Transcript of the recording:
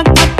I got